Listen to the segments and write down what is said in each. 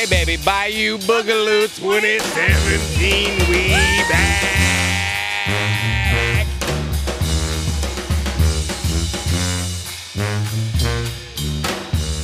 Hey baby, Bayou Boogaloo 2017, we back.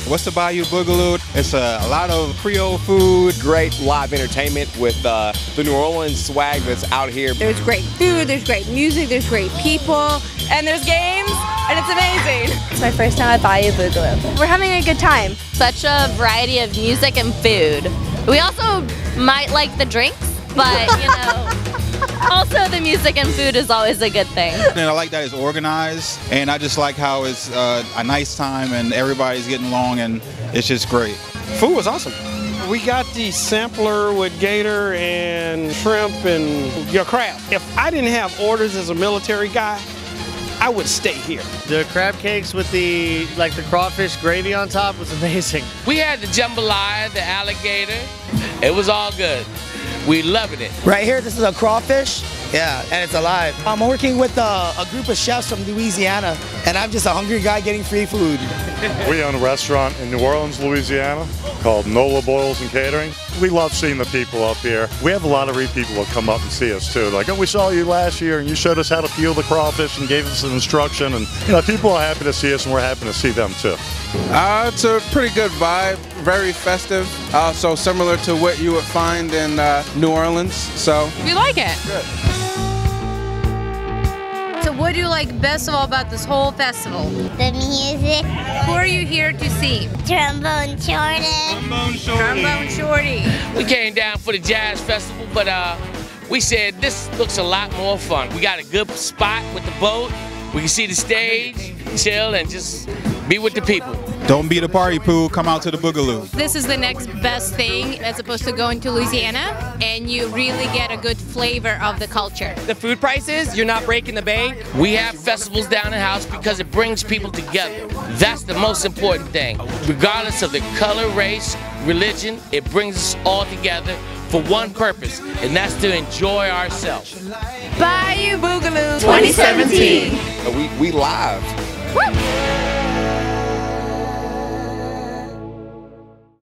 What's the Bayou Boogaloo? It's a, a lot of Creole food. Great live entertainment with uh, the New Orleans swag that's out here. There's great food, there's great music, there's great people, and there's games, and it's amazing. It's my first time at Bayou Boogaloo. We're having a good time. Such a variety of music and food. We also might like the drinks, but you know, also the music and food is always a good thing. And I like that it's organized, and I just like how it's uh, a nice time and everybody's getting along, and it's just great. Food was awesome. We got the sampler with gator and shrimp and your crab. If I didn't have orders as a military guy, I would stay here. The crab cakes with the like the crawfish gravy on top was amazing. We had the jambalaya, the alligator. It was all good. We loving it. Right here, this is a crawfish. Yeah, and it's alive. I'm working with a, a group of chefs from Louisiana, and I'm just a hungry guy getting free food. We own a restaurant in New Orleans, Louisiana called Nola Boils and Catering. We love seeing the people up here. We have a lot of repeat people that come up and see us too. Like, oh, we saw you last year and you showed us how to peel the crawfish and gave us an instruction. And, you know, people are happy to see us and we're happy to see them too. Uh, it's a pretty good vibe, very festive, uh, so similar to what you would find in uh, New Orleans. So We like it. So what do you like best of all about this whole festival? The music, Who are you here to see? trombone shorty. Trombone Shorty. We came down for the jazz festival, but uh, we said this looks a lot more fun. We got a good spot with the boat. We can see the stage, chill, and just be with the people. Don't be the party poo. Come out to the Boogaloo. This is the next best thing as opposed to going to Louisiana, and you really get a good flavor of the culture. The food prices, you're not breaking the bank. We have festivals down the house because it brings people together. That's the most important thing. Regardless of the color, race, religion, it brings us all together for one purpose, and that's to enjoy ourselves. Bayou Boogaloo 2017. We, we live. Woo!